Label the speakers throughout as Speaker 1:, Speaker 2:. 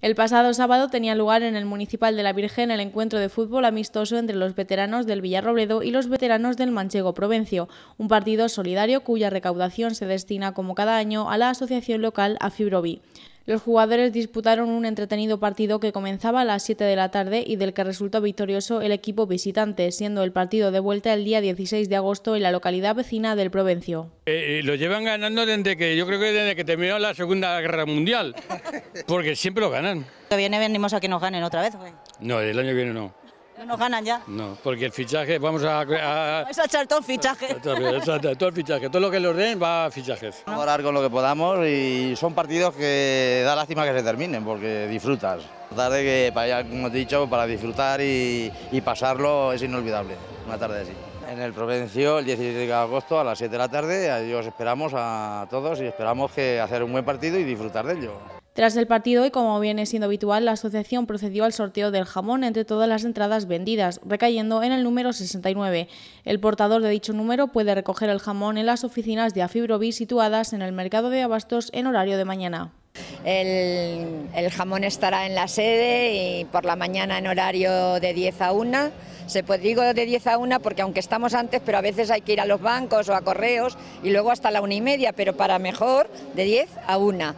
Speaker 1: El pasado sábado tenía lugar en el Municipal de la Virgen el encuentro de fútbol amistoso entre los veteranos del Villarrobledo y los veteranos del Manchego Provencio, un partido solidario cuya recaudación se destina como cada año a la asociación local Afibrovi. Los jugadores disputaron un entretenido partido que comenzaba a las 7 de la tarde y del que resultó victorioso el equipo visitante, siendo el partido de vuelta el día 16 de agosto en la localidad vecina del Provencio.
Speaker 2: Eh, eh, lo llevan ganando desde que yo creo que desde que terminó la Segunda Guerra Mundial, porque siempre lo ganan.
Speaker 3: Que viene venimos a que nos ganen otra vez,
Speaker 2: No, el año que viene no.
Speaker 3: ¿No nos ganan ya?
Speaker 2: No, porque el fichaje, vamos a...
Speaker 3: a Vais a echar todo el fichaje.
Speaker 2: todo el fichaje, todo lo que los den va a fichajes.
Speaker 4: Vamos a con lo que podamos y son partidos que da lástima que se terminen porque disfrutas. Tarde que, para, como he dicho, para disfrutar y, y pasarlo es inolvidable, una tarde así. En el Provencio, el 16 de agosto a las 7 de la tarde, ahí os esperamos a todos y esperamos que hacer un buen partido y disfrutar de ello.
Speaker 1: Tras el partido y como viene siendo habitual, la asociación procedió al sorteo del jamón entre todas las entradas vendidas, recayendo en el número 69. El portador de dicho número puede recoger el jamón en las oficinas de Afibrovi situadas en el mercado de abastos en horario de mañana.
Speaker 5: El, jamón estará en la sede y por la mañana en horario de 10 a 1. Se puede, digo de 10 a 1 porque aunque estamos antes, pero a veces hay que ir a los bancos o a correos y luego hasta la una y media, pero para mejor de 10 a 1.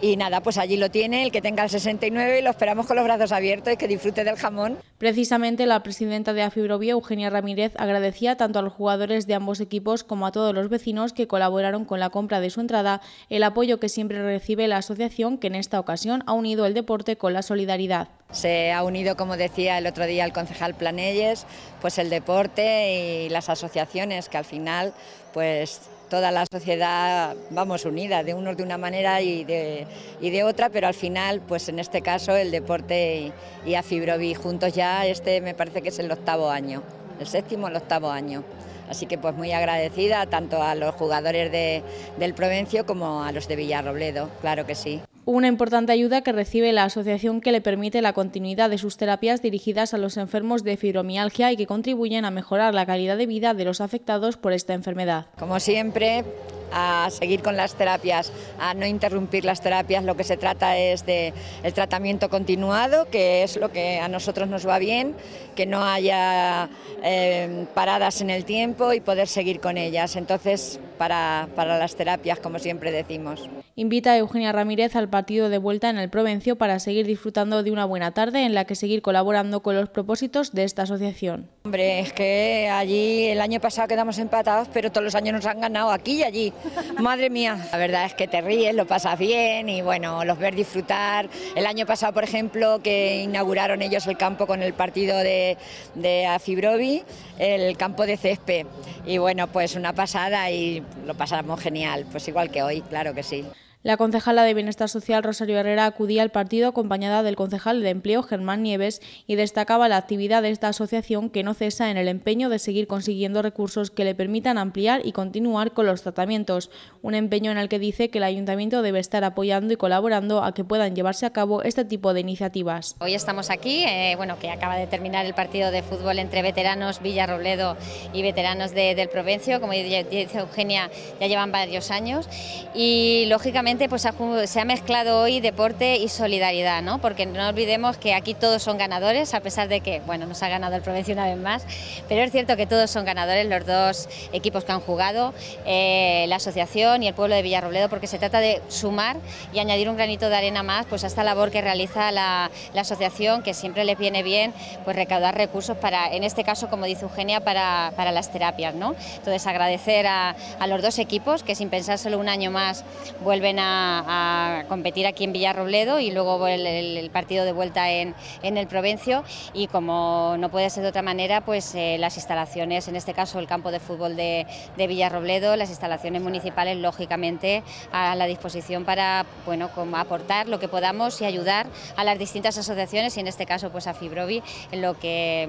Speaker 5: Y nada, pues allí lo tiene, el que tenga el 69 y lo esperamos con los brazos abiertos y que disfrute del jamón.
Speaker 1: Precisamente la presidenta de Afibrovía, Eugenia Ramírez, agradecía tanto a los jugadores de ambos equipos como a todos los vecinos que colaboraron con la compra de su entrada, el apoyo que siempre recibe la asociación que en esta ocasión ha unido el deporte con la solidaridad.
Speaker 5: Se ha unido, como decía el otro día el concejal Planelles, pues el deporte y las asociaciones que al final pues toda la sociedad vamos unida, de unos de una manera y de, y de otra, pero al final, pues en este caso, el deporte y, y a Fibrovi juntos ya, este me parece que es el octavo año, el séptimo o el octavo año. Así que pues muy agradecida tanto a los jugadores de, del Provencio como a los de Villarrobledo, claro que sí
Speaker 1: una importante ayuda que recibe la asociación que le permite la continuidad de sus terapias dirigidas a los enfermos de fibromialgia y que contribuyen a mejorar la calidad de vida de los afectados por esta enfermedad.
Speaker 5: Como siempre, a seguir con las terapias, a no interrumpir las terapias. Lo que se trata es de el tratamiento continuado, que es lo que a nosotros nos va bien, que no haya eh, paradas en el tiempo y poder seguir con ellas. Entonces, para, para las terapias, como siempre decimos.
Speaker 1: Invita a Eugenia Ramírez al partido de vuelta en el Provencio para seguir disfrutando de una buena tarde en la que seguir colaborando con los propósitos de esta asociación.
Speaker 5: Hombre, es que allí el año pasado quedamos empatados, pero todos los años nos han ganado aquí y allí. Madre mía, la verdad es que te ríes, lo pasas bien y bueno, los ver disfrutar. El año pasado, por ejemplo, que inauguraron ellos el campo con el partido de, de Afibrovi, el campo de césped. Y bueno, pues una pasada y lo pasamos genial, pues igual que hoy, claro que sí.
Speaker 1: La concejala de Bienestar Social Rosario Herrera acudía al partido acompañada del concejal de Empleo Germán Nieves y destacaba la actividad de esta asociación que no cesa en el empeño de seguir consiguiendo recursos que le permitan ampliar y continuar con los tratamientos, un empeño en el que dice que el ayuntamiento debe estar apoyando y colaborando a que puedan llevarse a cabo este tipo de iniciativas.
Speaker 6: Hoy estamos aquí, eh, bueno, que acaba de terminar el partido de fútbol entre veteranos Villarrobledo y veteranos del Provencio, como dice Eugenia, ya llevan varios años. Y lógicamente pues se ha mezclado hoy deporte y solidaridad, ¿no? porque no olvidemos que aquí todos son ganadores, a pesar de que bueno, nos ha ganado el Provencio una vez más, pero es cierto que todos son ganadores los dos equipos que han jugado, eh, la asociación y el pueblo de Villarrobledo, porque se trata de sumar y añadir un granito de arena más pues, a esta labor que realiza la, asociación, que siempre les viene bien pues, recaudar recursos para, en este caso, como dice Eugenia, para, para las terapias. ¿no? Entonces, agradecer a, a los dos equipos que sin pensárselo un año más vuelven a, competir aquí en Villarrobledo y luego el, partido de vuelta en, el Provencio y como no puede ser de otra manera, pues eh, las instalaciones, en este caso el campo de fútbol de, de, Villarrobledo, las instalaciones municipales, lógicamente a la disposición para bueno, como aportar lo que podamos y ayudar a las distintas asociaciones y en este caso pues a Fibrovi en lo que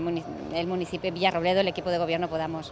Speaker 6: el municipio de Villarrobledo, el equipo de gobierno podamos.